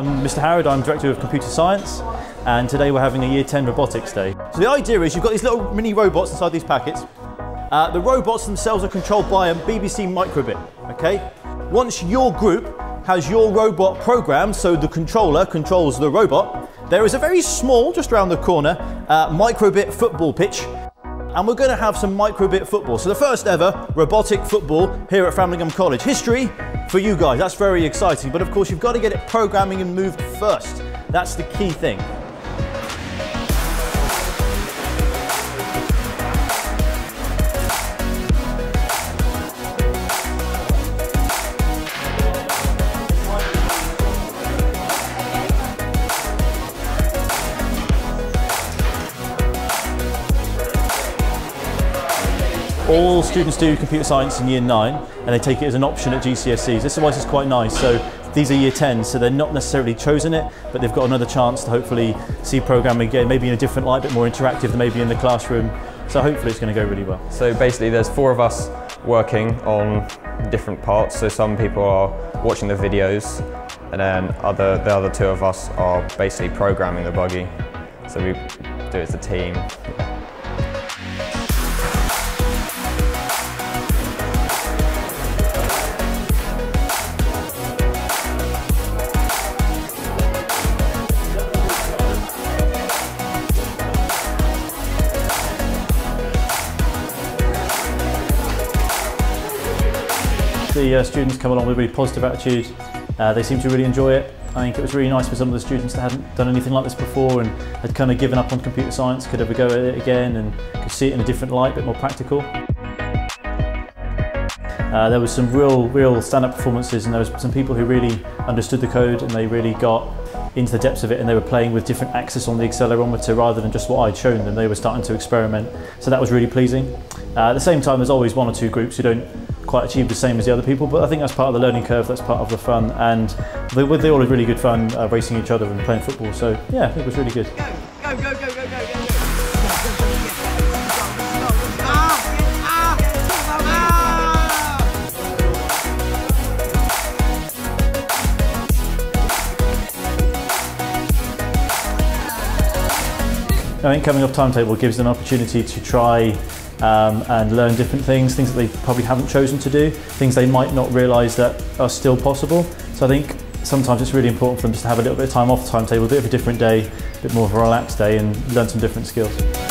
I'm Mr. Howard, I'm Director of Computer Science, and today we're having a Year 10 Robotics Day. So the idea is you've got these little mini robots inside these packets. Uh, the robots themselves are controlled by a BBC microbit, okay? Once your group has your robot programmed, so the controller controls the robot, there is a very small, just around the corner, uh, microbit football pitch and we're going to have some microbit football. So the first ever robotic football here at Framlingham College. History for you guys, that's very exciting. But of course, you've got to get it programming and moved first. That's the key thing. All students do computer science in year nine and they take it as an option at GCSEs. This is why this is quite nice. So these are year 10, so they're not necessarily chosen it, but they've got another chance to hopefully see programming again, maybe in a different light, a bit more interactive than maybe in the classroom. So hopefully it's going to go really well. So basically there's four of us working on different parts. So some people are watching the videos and then other, the other two of us are basically programming the buggy. So we do it as a team. The uh, students come along with a really positive attitude. Uh, they seem to really enjoy it. I think it was really nice for some of the students that hadn't done anything like this before and had kind of given up on computer science, could ever go at it again and could see it in a different light, a bit more practical. Uh, there was some real, real stand-up performances and there was some people who really understood the code and they really got into the depths of it and they were playing with different axes on the accelerometer rather than just what I'd shown them. They were starting to experiment. So that was really pleasing. Uh, at the same time, there's always one or two groups who don't quite achieve the same as the other people, but I think that's part of the learning curve, that's part of the fun, and they, they all had really good fun uh, racing each other and playing football, so yeah, it was really good. Go, go, go, go, go, go. I think coming off timetable gives an opportunity to try um, and learn different things, things that they probably haven't chosen to do, things they might not realise that are still possible. So I think sometimes it's really important for them just to have a little bit of time off the timetable, a bit of a different day, a bit more of a relaxed day and learn some different skills.